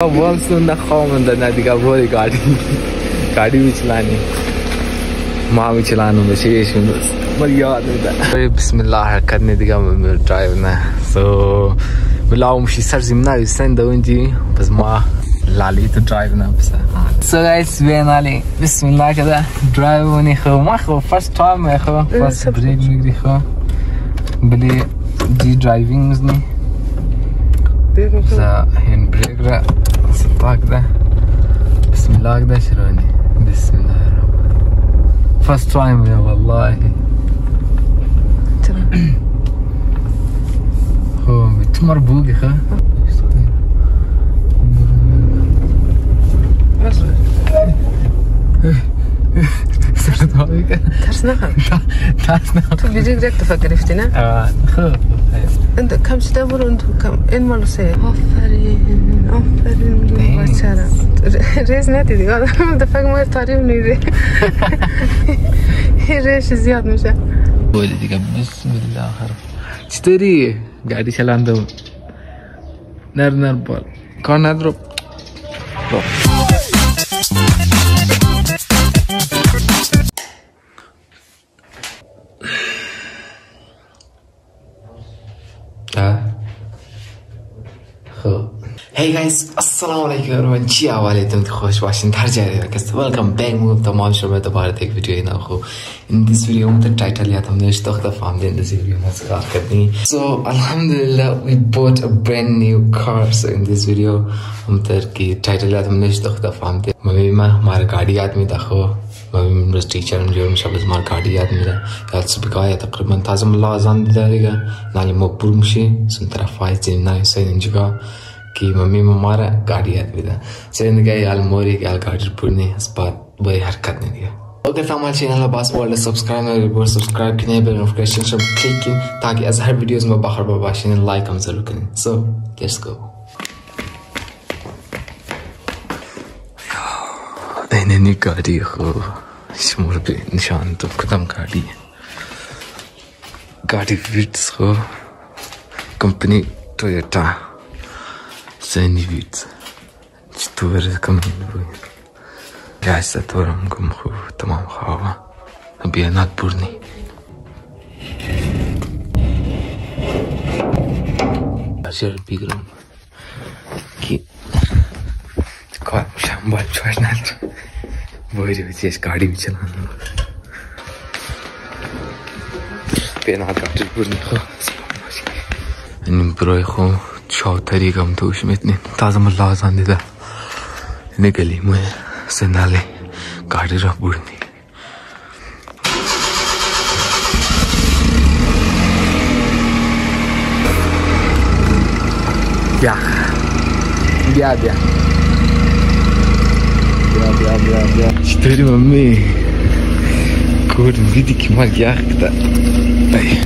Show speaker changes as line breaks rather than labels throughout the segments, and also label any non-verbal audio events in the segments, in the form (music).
once in the home and then I think I've already got गाड़ी भी चलानी माँ भी चलाना विशेष بسم करने दिगा ड्राइव ना सो بلاو مشي سر زمنا يستن دونجي بس ما لالي تو درايف نا بس سو جايز بين علي بسم الله كده درايف وني خو ما خو فاست تايم خو فاست بريك نجري خو بلي دي درايفينج ني بيكم ساعة الحين بريك راه صبا كدا بسم الله كده شروني بسم الله يا رب فاست تايم يا والله. (coughs) هو
تمر بوقي
خا؟ بس. إيه.
تو بيجيك direkt فقرفتي نه؟
اه خو
انت كم شده برو انتو كم این مالو سه. آفرین آفرین بچرم ریز ندیدی؟ آدم (laughs) دفعه ما تعریف نیری (laughs) ریش زیاد میشه.
بولی دیگه. بسم الله. خراب چطوری گاڑی چلاندم نر نر بال. کار ندارم. Hey guys, Assalamualaikum warahmatullahi wabarakatuh. خوش باشین در جای رکست. Welcome back. مو تمام شما دوباره دیگه ویدیو ना हो. In this video the title याद हमने इस तक दफा हमने this video. में बात करनी. So alhamdulillah we bought a brand new car. So in this video हम तर की title याद हमने इस तक दफा हमने मम्मी मां हमारा गाड़ी आदमी देखो مامي من التيشر اليوم شبز مال قاعدي ياد ملا ياد سبقايا تقريبا تازم الله أزان داريغا نالي مبور مشي سنترا فايت زين ناي سين انجيغا mami mamara gardiyat यार मोरी al यार गाड़ी पुरने इस बात वही हरकत नहीं दिया अगर तो हमारे चैनल पर पास वर्ल्ड सब्सक्राइब ना रिपोर्ट सब्सक्राइब करने बेल नोटिफिकेशन सब क्लिक की ताकि ऐसे हर वीडियोस में बाहर बाबाश ने लाइक हम ज़रूर करें। सो लेट्स गो मैंने नहीं गाड़ी हो, इस पे निशान तो खत्म गाड़ी गाड़ी फिट्स हो, कंपनी टोयोटा сендвиц. Четвърт към други. Аз се турам към хубаво тамам хава. Бия надбурни. Ашер биграм. Ки... Кой шамбал чуашнат. Бойри вицеш гади вичанан. Пена гаджи бурни хо. Ани брой е хо. चौथरी गमदोश में इतने ताज़मल्ला आसानिदा इन्हें गली में से नाले काटे रहा बुढ़ने क्या क्या क्या Speri mami. Gud, wie die Kimal gejagt hat. Ey.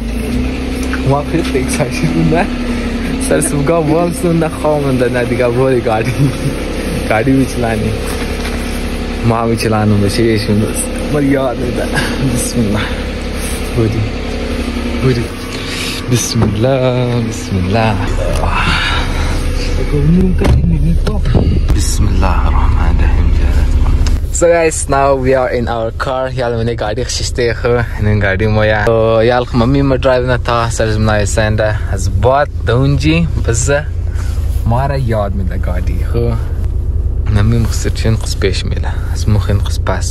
Mach jetzt nichts, heißt es, ne? Sir works on the home and then I think I've already got गाड़ी भी चलानी माँ भी चलाना बच्चे ये सुन बस मर याद नहीं था बिस्मिल्लाह बुरी बुरी बिस्मिल्लाह बिस्मिल्लाह बिस्मिल्लाह So guys, now we are in our car. Yaal maine gaadi khishistege in gaadi moya. So yaal mummy drive na tha sarz mna senda az bat daunji bas mara yaad mila gaadi mm-hmm, hmm. ho. Mummy mxsirchin qspesh mila. Az mukhin qspas.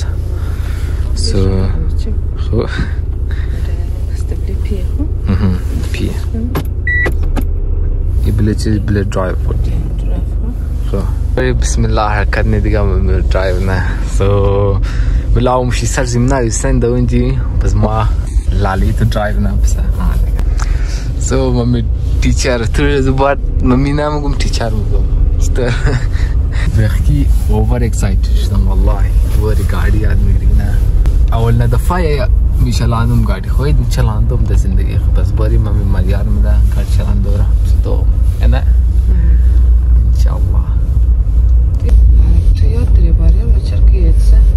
So ho. Mhm. bismillah kad nidigam drive ne so velau mushi sarzi mnaju senda undi bez ma lali to drive na psa so mami teacher through the bat mami na mugum teacher mugum sto بحكي اوفر اكسايتد شدم والله هو گاڑی آدمی گرینه اول نه دفعه میشلاندم گاڑی خوید میشلاندم ده زندگی بس باری ممی مریار میده گاڑی چلاندو رحم تو نه ان شاء الله Sir.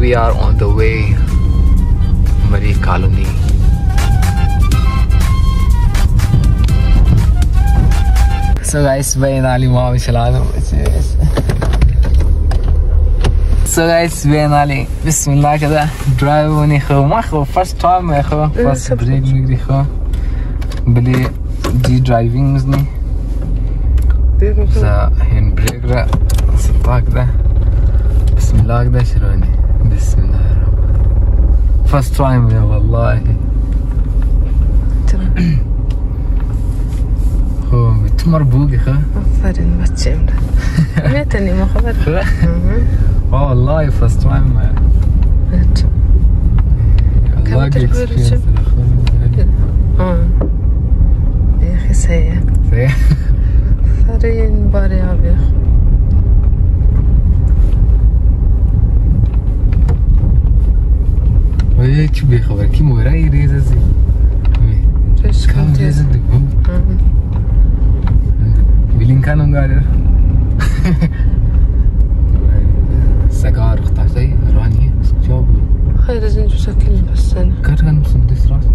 we are on the way Marie Colony. So guys, we're in Ali Muhammad Shalano. So guys, we're in Ali. Bismillah kada. Drive on ikho. Makho first time ikho. Eh, first break nikdi ikho. Bili di driving zni. Eh, Za hand break ra. Sipak da. Bismillah kada shironi. بسم الله الرحمن الرحيم. فاست تايم يا والله. تمام. (coughs) هو تمر بوقي
خا فرن بتشم ميتني ما خبر.
آه والله فاست تايم والله اكسبيرينس
آه. يا أخي سيء
سيء
فرين باري
ابيخ به خبر کی مورای ریزه زی؟
ريش
کام
كنت
ریزه دی بلین کانون گاره. سگار اختاشتای رانی جواب
خير زنجو شكل بس أنا
کار کن سندس راست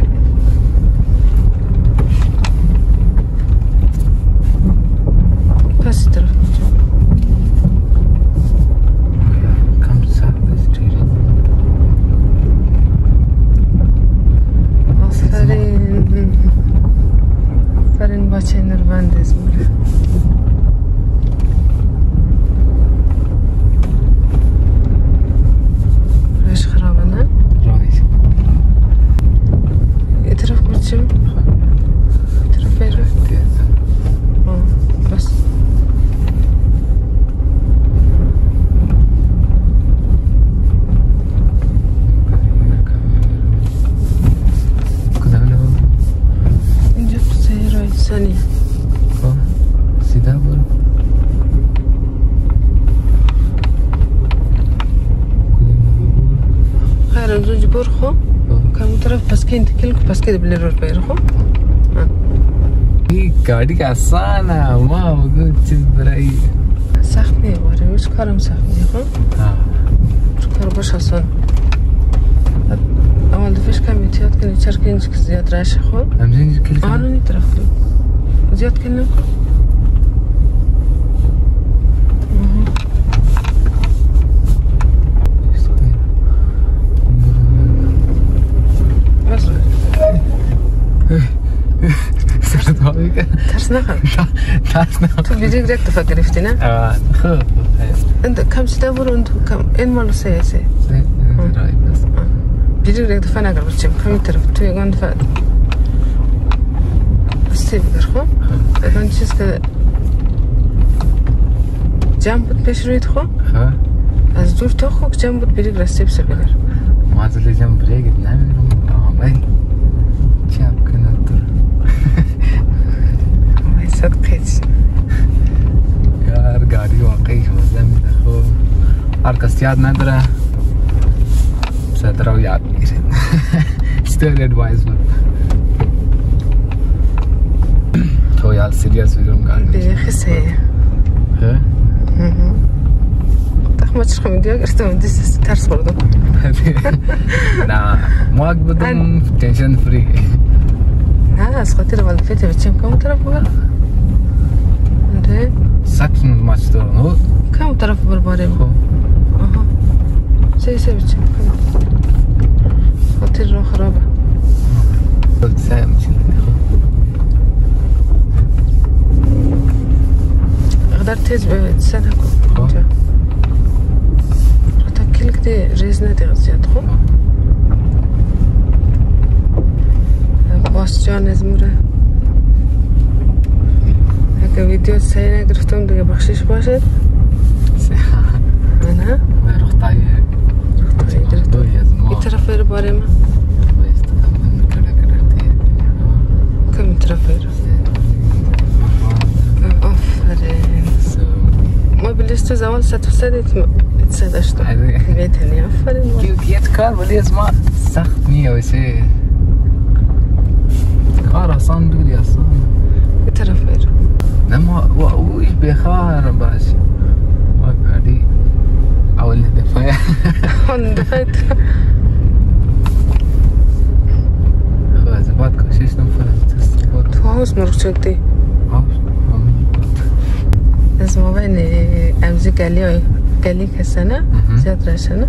بس ترى
کم ساعت است ریزه
آفرین آفرین بچه نربند ازمونه ريش خرابة نه؟
رایش
یه طرف برچم؟ یه طرف بیرو؟ آه بس
کدام لو
اینجا تو سه رای ثانیه
سیده برو
خير زوج برخو كم كده كلكم بس كده باللي روح بيرخو
این گاڑی که ما بگو چیز برای
سخت نیه باره هیچ کارم سخت نیه خب هیچ کار باش آسان اول دفعش کم احتیاط کنی چرا که اینجا که زیاد رش خب
همزین کل
آنو نی طرف زیاد بس
که
ترس نخم
ترس نه
تو بیدی direkt دفعه گرفتی نه
آه خب
انت کم سیده برو انتو کم این مالو سه سه
رای بس
بیدی direkt دفعه نگر بچم کمی طرف تو یگان دفعه استی بگر خب یگان چیز که جمع بود پیش روید خب
خب
از دور تا خوب جمع بود بیدی رسته بسه بگر
ما زلی جم بریگ نمیرم
وای صدقیت
یار گاڑی واقعی مزه میده خب هر کس یاد نداره صدر رو یاد میگیره still advisable تو یال سیریس ویدیوم گاڑی
بیخی سه
خب
تخمه چرخ میدیو گرفتم دیست ترس خوردم
نه ما بودم تنشن فری
نه でさっきの町との
カムタラ
フバルバ
レ
ムあはセイセビチ
ホテ
ルのハラバ sen şey, şey için kadar tez sen Ratakkilik de rezne de gaziyat ho Basacağın ezmire ده فيديو السينة گرفتم دیگه بخشش باشد منها
روح
طايق روح
طايق روح طايق
این طرف رو باره ما کم طرف رو آفرین.
ما
بلشتو زمان ست فسد تصدشتو بيتني آفرین.
گیو گیت کار ولی از ما سخت نیه ویسه. کار آسان دوری آسان.
این طرف
رو لما وش بخارب راسي وقعدي او
اللي دفايا
دفيت خلاص بعد کوشش نمیکنم تصور
تو هاوس مرغ شدی از ما بین امزی گلی های گلی کسنه زیاد رشنه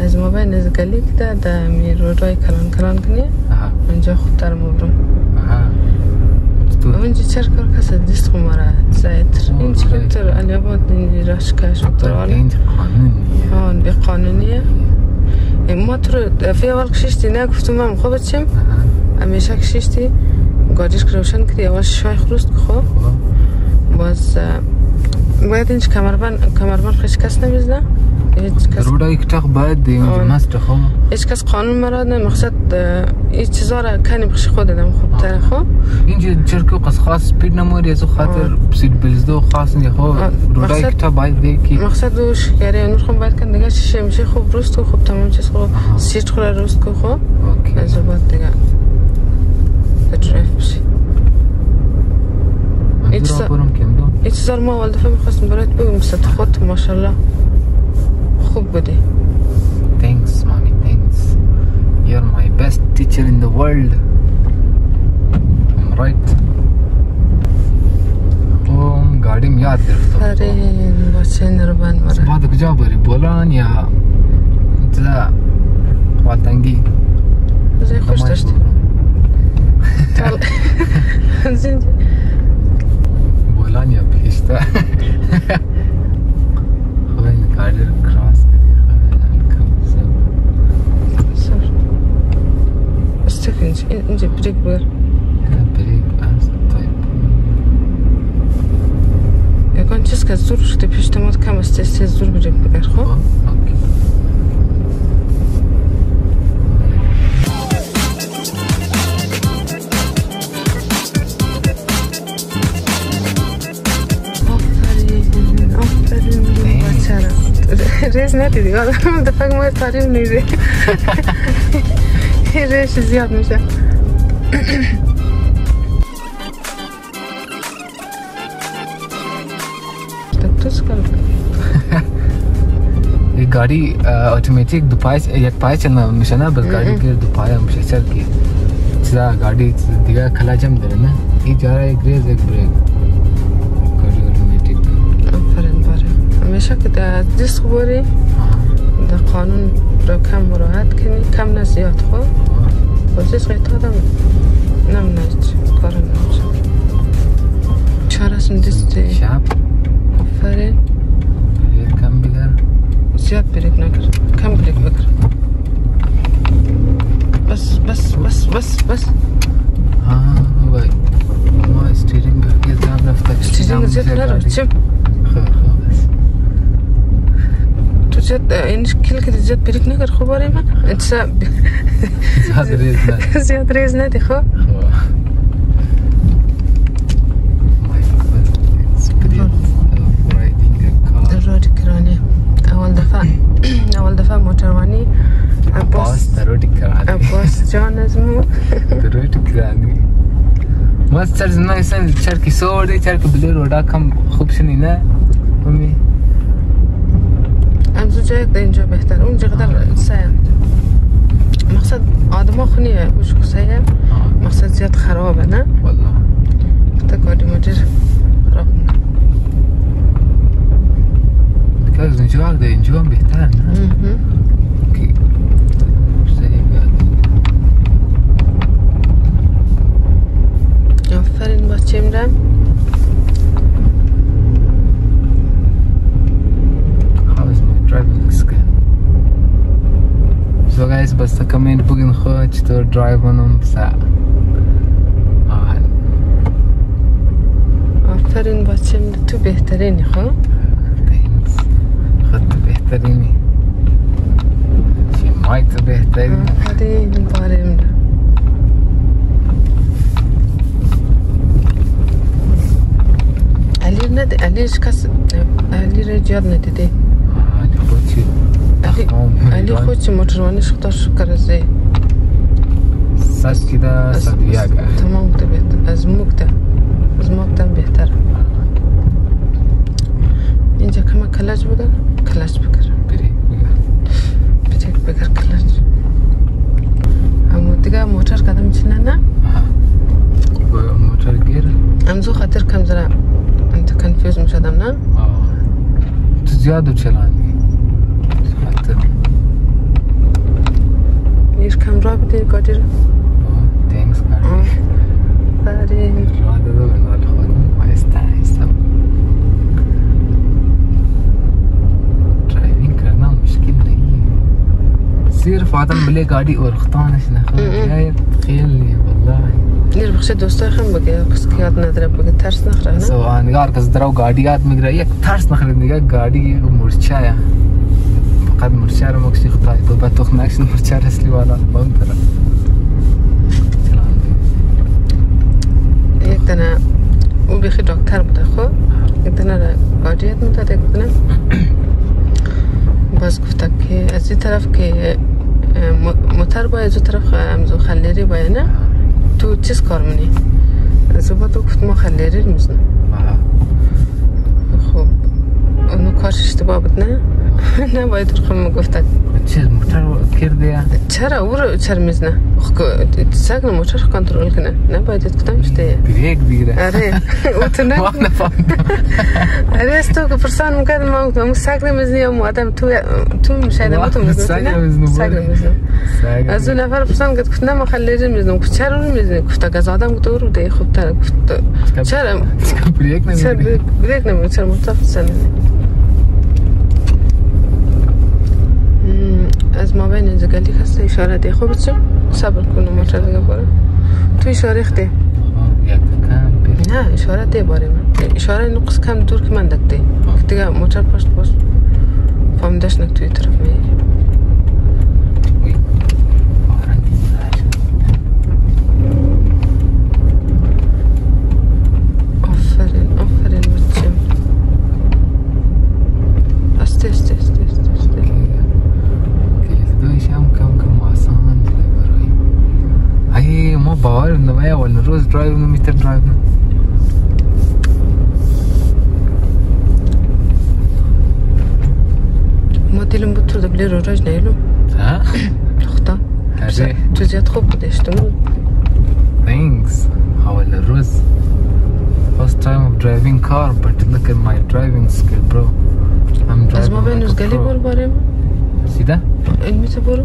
از ما بین از گلی که ده ده می رو رای کلان کلان کنی اونجا خودتر مبرم
زیت.
تر علی آباد این راش کش
تو
تر آلی
اینج قانونیه
آن به قانونیه ما تو رو فی اول کشیشتی نه گفتم من خوب چیم
آها.
همیشه کشیشتی گاریش که روشن کردی اول که خوب
خب.
باز باید اینج کمربند کمربند کس نمی‌زنه هیچ
دی اونجا
آن.
مست خب
هیچ کس قانون مراد نه مقصد اه، این چیزا را کنی بخش خود دم خوب تر خب؟
اینجا چرکو قص خاص سپید نموری از خاطر. سید بلزدو خاص نی خب
آن.
رودا یک
مقصد-
تا باید دی کی
مقصد و شکری نور خب باید کن دیگه چیشه میشه خوب روست خوب تمام چیز خوب
آها.
سیٹ خوره روست که خوب
اوکی.
از بعد دیگه به تریف بشی ایچ- چیزا رو ما اول دفعه می‌خواستم برات بگم مثل خود ماشاءالله. خوب بودی
Thanks, mommy. Thanks. You're my best teacher in the world. I'm right. اوم گاڑیم یاد گرفتم
فرین بچه نربن مره
بعد کجا بری بولان یا انتظار خوالتنگی
زی خوش داشتی زین
بولان یا پیشتا خب این
czekaj, idzie Brickbler. Gonçiska zur tepiş tamam kama stesse
zur
bir erho. Okay. Rez ne dedi? Adam da fakma tarif neydi? ریش زیاد میشه
گاڑی اتوماتیک دو پای یک پای چلنا میشه نه بس گاڑی گیر دو پای میشه چل کی چیزا گاڑی دیگه کلا جم داره نه این جا رہا ہے گریز ایک بریک گاڑی اتوماتیک
آفرین باره همیشه که در دیس خوری در قانون را کم مراحت کنی. کم نه زیاد خود بازیز غیت آدم نم نرد کار نرد چهار اسم دیسته
شب.
آفرین
کم بگر
زیاد بریک نگر کم بریک بگر بس بس بس بس بس.
آه بای ما استیرینگ یه دام رفته
استیرینگ زیاد نرو چه خیر zit in kilke zit bir ik nikker خبره ما انسا
زیاد ریز نه (laughs)
زیاد ریز
نه دی
خو روډ کرانه. اول دفعه (clears throat) اول دفعه موټروانی
عباس روډ کرانه.
عباس جان از مو (laughs)
روډ کرانه. ما سر زنای سن چرکی سور دی چرکی بلی روډا کم خوب شنی نه؟ ممی
امزوجه دينجا بهتر. اونجا غدر ساعه مقصد آدم خنيه وش خسايا مقصد زياد خراب أنا.
والله.
تقعد ما تجي خراب
كاز نجوع ده نجوع بهتر.
آفرین بچه‌م رم
How is my driving skill? So guys بقين خو چطور درایو کنم سا آن
آفرین بچه تو بهترینی خب؟
Thanks. خود تو بهترینی. چی مای تو بهترینی
آفرین باریم ده علی نده علیش کس علی علی را جاد ندیدی
علی خود چی
علی, علی خود چی موتروانش خدا شکر از
سس ده صد یک
تمام ده بهتر از موک از موک بهتر اینجا کما کلج بگر کلج بگر
بری
بری بگر کلج اما دیگه موتر قدم چنه نه
موتر گیر
امزو خاطر کم زرا انت کنفیوز می‌شدم نه
تو زیاد چلانی خاطر
یه کم را بده گاڑی رو
تhanks کاری
بله
را داده به نال خودم آیسته آیسته ड्राइविंग करना मुश्किल नहीं है सिर्फ आदम بله गाड़ी और خطانش نخواه یا خیل نیه والله
نیر بخش دوستای خم بگه قص که یاد نداره بگه ترس نخره نه
سو انگار کس درو गाड़ी یاد میگیره یک ترس نخره دیگه गाड़ी مرچه یا فقط مرچه رو مکسی خطای تو بعد تو خنکش مرچه رسلی والا.
یک دنه. او بیخی دکتر بوده خب؟ یک دنه را یاد می‌داد یک دنه. (coughs) باز گفته که از این طرف که موتر باید از طرف امزو خلیری باید نه تو چیز کار منی؟ از با تو گفت ما خلیری می‌زنم خب اونو کارش اشتباه بود نه؟ (laughs) نه باید رقم گفته
چیز موتر کرده
چرا؟ او رو چرا می‌زنه؟ سگ موتر کنترل کنه. نه باید کدام شده
بریک دیگه.
آره. او تو (laughs) نه (laughs) آره از تو که پرسان می‌کرد ما گفتم سگ نمی‌زنی یا مو آدم تو تو شاید ما تو می‌زنی.
سگ نمی‌زنم
سگ نمی‌زنم از اون نفر پرسان کرد گفت نه ما خلیری می‌زنم گفت چرا رو می‌زنی؟ گفت از آدم گفت رو ده خوب تر گفت چرا
بریک نمی‌زنی؟
بریک نمی‌زنی؟ چرا متفصل از ما بین زگلی هست اشاره ده خوب چم صبر کنم موتر دیگه باره تو اشاره
کم
نه اشاره ده باره من. اشاره نقص کم دور که من دکته. دیگه موتر پشت باش فهمیدش نک توی طرف می
العربيه ولا الروز درايف ولا
الميتر درايف موديل موتور دبلي لي روج نايلو
ها؟
الخطا توزي تخوب قداش تمر
ثانكس هو الروز first time of driving car but look at my driving skill bro. I'm driving
as ما
بينوز قالي بور باريم سيدا المتبورو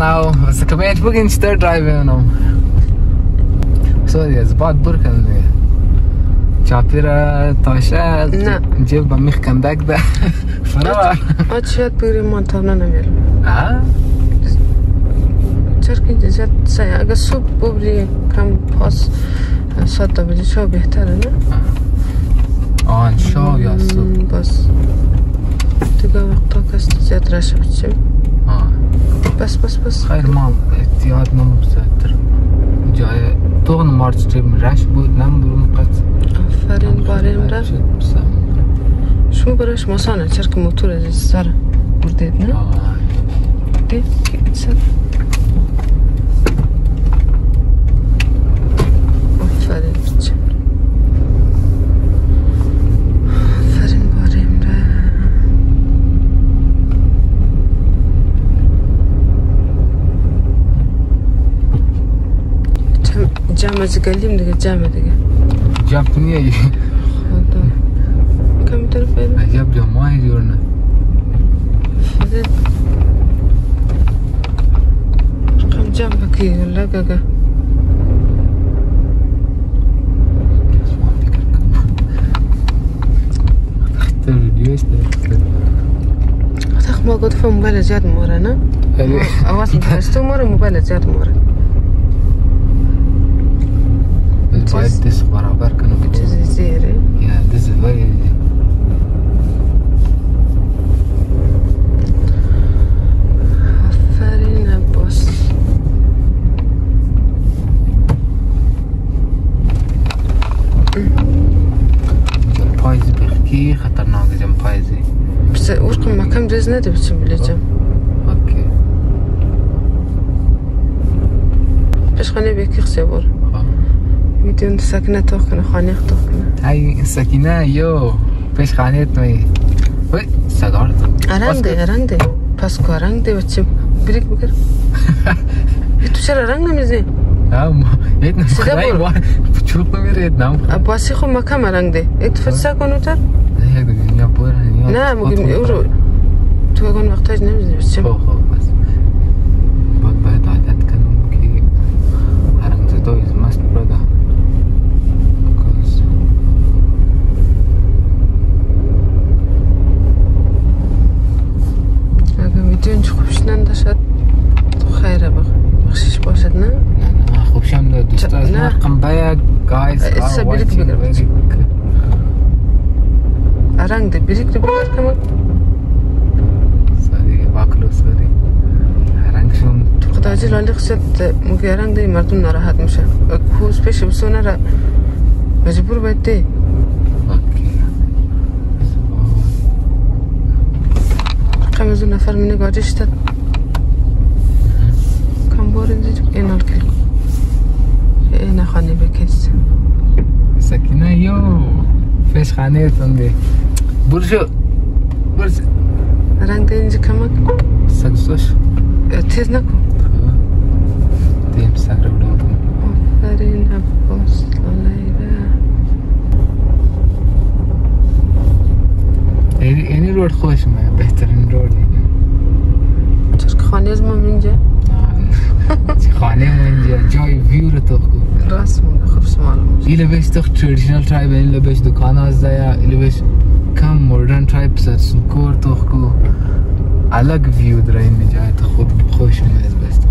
now. كمان بقين ستار درايفين اونم سوري از بعد بركن دیگه چاپیرا تاشه
نه.
جیب با میخ کندک ده فرار
آج شاید بگیریم ما تا نمیرم که زیاد سعی اگر صبح ببری کم پاس ساعت تا بجه شو بهتره نه
آن شو یا صبح
بس دیگه وقتا کست زیاد رش بچیم
آه.
بس بس بس
خیر ما احتیاط نموزتر جای تو مارچ تیم رش بود نم برون قد
آفرین باریم را شما برایش ماسانه چرا که موتور از سر بردید نه دید سر جمع از گلیم دیگه جمع دیگه
جب نیه
خدا کم طرف بریم
عجب جمعه جورنه
خدا رقم جمع بکی لگه
اختر ویدیوش داره
تخ ما گفت موبایل زیاد موره نه
خیلی
آواز میپرستو موره موبایل زیاد موره
باید دست برابر کنم
چیزی زیره
Yeah, this is very easy.
آفرین عباس
جم پایزی بخی خطرناک جم پایزی
بس ورقم مكان رز نده بچم بلجم
اوکی
بس خانه بيكي خسي بور ويديون ساكنة توخنة خانه توخنة
ای سکینه یو پیش خانه توی وی سگار
رنگ ده رنگ ده پس کو رنگ ده بچم بریک بکر (laughs) تو چرا رنگ نمی‌زنی؟
هم یک نم
سیده
خدای
برو.
وای چوب نمیره یک نم
عباسی خو مکم رنگ ده ایت فتسا کنو تر؟
نه
مگیم او رو تو اگون وقتاج نمی‌زنی بچم
خب خب بس. باید باید عادت کنم که حرم زدو is
اگه ویدیو اینجا خوبش ننده شد خیره بخ بخشش باشد نه؟
نه نه خوب شم ده دوست از
نه.
رقم باید guys
It's
are
a bit
watching
bigger.
very good.
رنگ ده بریک ده بکر کمان
sorry واکلو sorry رنگ شم
خدا جل علی خصت مگه رنگ ده مردم ناراحت میشه کوز پیش بسو نره مجبور رقم از اون نفر می نگاهش تد کم بار اینجا این الکل این خانه بکنست
سکینه یو پیش خانه تنده برشو برش
رنگ ده اینجا کمک
سکسوش
تیز نکن
دیم سر رو بودم
آفرین عباس لالیره
اینی اینی رود خوش من بهترین رود
چرا که خانه از ما اینجا؟
خانه ما اینجا جای ویو رو تو خوب.
راست مونده خوب سمالو
ایله بهش تو تردیشنل ترایب ایله بهش دکان از دایا ایله بهش کم مردرن ترایب سر سکور تو خو الگ ویو در این جای تو خوب خوش من از بست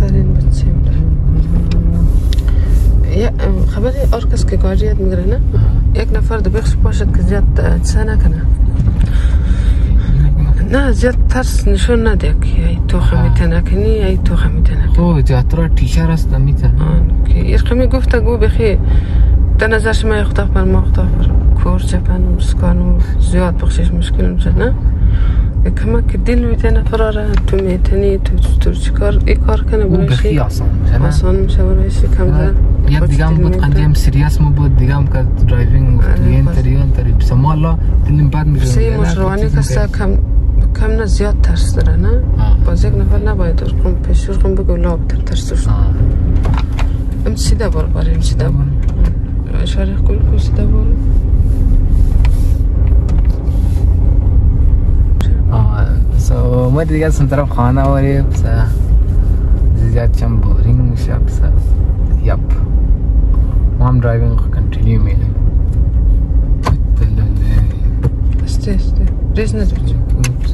آفرین بچه یا خبری اور کس که گاڑی یاد می‌گیره نه؟ یک نفر دو بخش باشد که زیاد چه نکنه. نه زیاد ترس نشون نده که ای تو خمیته نکنی ای تو خمیته نکنی.
خب جاترا تیشر است می‌تونه
آن که یرقمی گفتگو بخی در نظر شما بر ما خطاق بر کور جپن و مسکان و زیاد بخشش مشکل میشه نه؟ یک کمک که دل میتنه فراره تو میتنی تو تو چیکار؟ ای کار کنه
او بخی
برایشی
آسان میشه نه؟
آسان میشه برایشی کم ده
یک دیگه هم بود قنجه سریاس مو بود کلین
باز.
تریان تری بس ما الله دلیم بد میشه.
سه مشروانی کسا کم کم نه زیاد ترس داره نه؟ باز یک نفر نباید ارقم پیش ارقم بگو لا بتر ترسش ام سیده بار باره ام سیده بار اشاره کل کل سیده بار
so umat you guys
some taraf khana aur ye this is at some boring
shop sir yep
I'm
driving continue me Stay, stay. Здесь на Oops.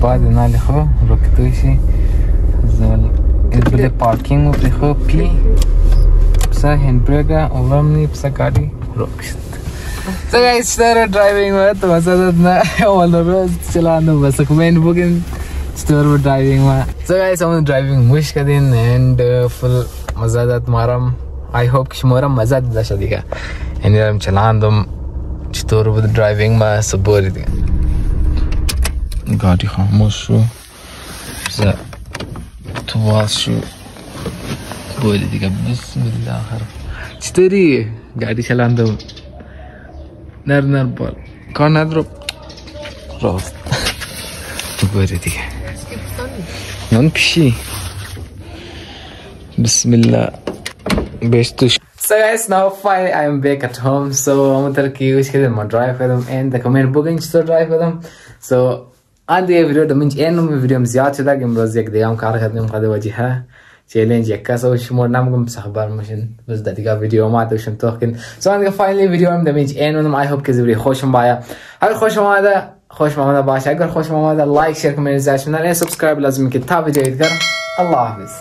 паде лихо, рокетуйси. Избеде паркингу лихо пи. Пса хендбрега, оламни пса кари рокет. So guys, sir, driving with Masad all the roads, Chilano, Masak main booking. Store पर driving में so guys हम driving wish का दिन and full मज़ा दात मारम I hope कि मोरा मज़ा दात शादी का एंड हम चलान दम स्टोर पर ड्राइविंग में सब बोल रही थी قاعد يخاموش زين تواص شو بولي دقة بسم الله تشتريه قاعد يشلان دول نرنر بول كان نضرب راس بولي دقة نون بشي بسم الله بيشتوش So guys, now finally I'm back at home. So I'm going to use my drive with them and the command booking to drive with them. So عندي فيديو ده من انه من فيديو زياد شده قم روز يك ديام كار خدم قد وجهها چیلنج یک کس و شما نمگم سخبر مشین بس دیگه ویدیو ما توشم توکن سو دیگه فاینلی ویدیو هم دمیج اینونم آی هوپ که زیبری خوشم بایا اگر خوشم آمده خوش آمده باشه اگر خوش آمده لایک شیر کامنت زشم نه سابسکرایب لازم که تا ویدیو دیگر الله حافظ